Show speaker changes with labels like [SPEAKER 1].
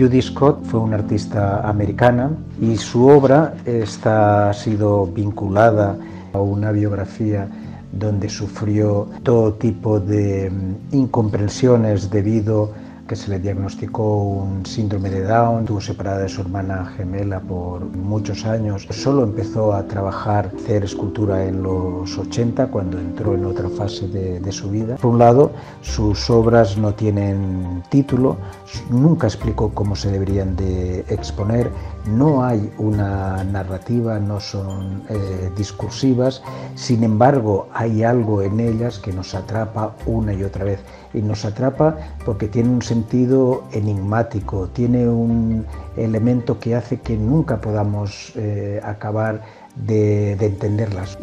[SPEAKER 1] Judy Scott fue una artista americana y su obra está, ha sido vinculada a una biografía donde sufrió todo tipo de mm, incomprensiones debido que se le diagnosticó un síndrome de Down, estuvo separada de su hermana gemela por muchos años. Solo empezó a trabajar, hacer escultura en los 80, cuando entró en otra fase de, de su vida. Por un lado, sus obras no tienen título, nunca explicó cómo se deberían de exponer, no hay una narrativa, no son eh, discursivas, sin embargo hay algo en ellas que nos atrapa una y otra vez. Y nos atrapa porque tiene un sentido enigmático, tiene un elemento que hace que nunca podamos eh, acabar de, de entenderlas.